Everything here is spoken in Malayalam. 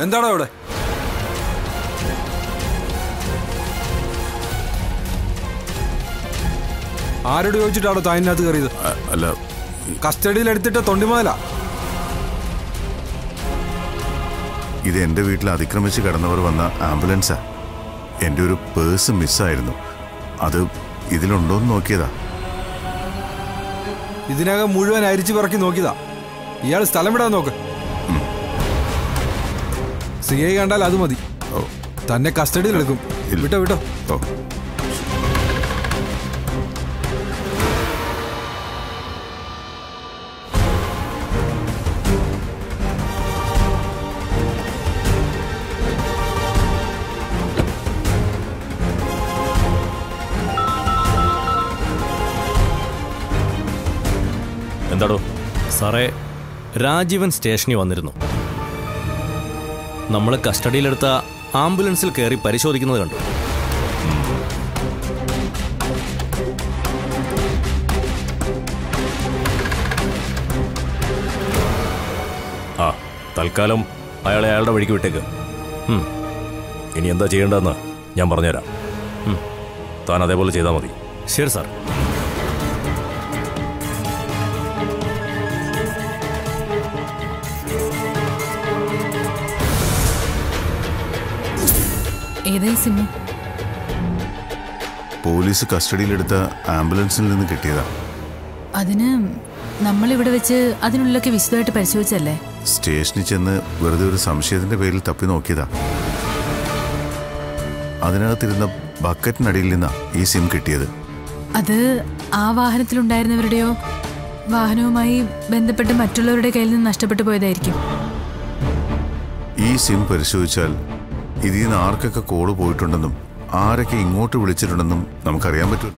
എന്താണോ ഇവിടെ? ആരോട് ചോദിച്ചിട്ടാണോ താനിനകത്ത് കയറിയത്? അല്ല. കസ്റ്റഡിയിൽ എടുത്തിട്ട് തൊണ്ടിമാല ഇത് എന്റെ വീട്ടിൽ അതിക്രമിച്ച് കടന്നവർ വന്ന ആംബുലൻസാ. എന്റെ ഒരു പേഴ്സ് മിസ്സായിരുന്നു. അത് ഇതിലുണ്ടോന്ന് നോക്കിയതാ. ഇതിനകം മുഴുവൻ അരിച്ചു പറക്കി നോക്കിയതാ. ഇയാൾ സ്ഥലം വിടാൻ നോക്ക്. സി ഐ കണ്ടാൽ അത് മതി. തന്നെ കസ്റ്റഡിയിൽ എടുക്കും. വിട്ടോ വിട്ടോ. ഓ. എന്താടോ? സാറേ രാജീവൻ സ്റ്റേഷനിൽ വന്നിരുന്നു. നമ്മൾ കസ്റ്റഡിയിലെടുത്ത ആംബുലൻസിൽ കയറി പരിശോധിക്കുന്നത് കണ്ടു. ആ തൽക്കാലം അയാളെ അയാളുടെ വഴിക്ക് വിട്ടേക്ക്. ഇനി എന്താ ചെയ്യേണ്ടതെന്ന് ഞാൻ പറഞ്ഞുതരാം. താൻ അതേപോലെ ചെയ്താൽ മതി. ശരി സാർ. ഏതായി സിമ്മ് പോലീസ് കസ്റ്റഡിയിലെടുത്ത ആംബുലൻസിൽ നിന്ന് കിട്ടിയതാ. അതിന് നമ്മൾ ഇവിടെ വെച്ച് അതിനുള്ളിലൊക്കെ വിശദമായിട്ട് പരിശോധിച്ചല്ലേ സ്റ്റേഷനിൽ ചെന്ന് വെറുതെ ഒരു സംശയത്തിന്റെ പേരിൽ തപ്പി നോക്കിയതാ. അതിനകത്തിരുന്ന ബക്കറ്റിനടിയിൽ നിന്നാ ഈ സിം കിട്ടിയത്. അത് ആ വാഹനത്തിലുണ്ടായിരുന്നവരുടെയോ? വാഹനവുമായി ബന്ധപ്പെട്ട് മറ്റുള്ളവരുടെ കയ്യിൽ നിന്ന് നഷ്ടപ്പെട്ടു പോയതായിരിക്കും. ഈ സിം പരിശോധിച്ചാൽ ഇതിൽ നിന്ന് ആർക്കൊക്കെ കോൾ പോയിട്ടുണ്ടെന്നും ആരൊക്കെ ഇങ്ങോട്ട് വിളിച്ചിട്ടുണ്ടെന്നും നമുക്കറിയാൻ പറ്റും.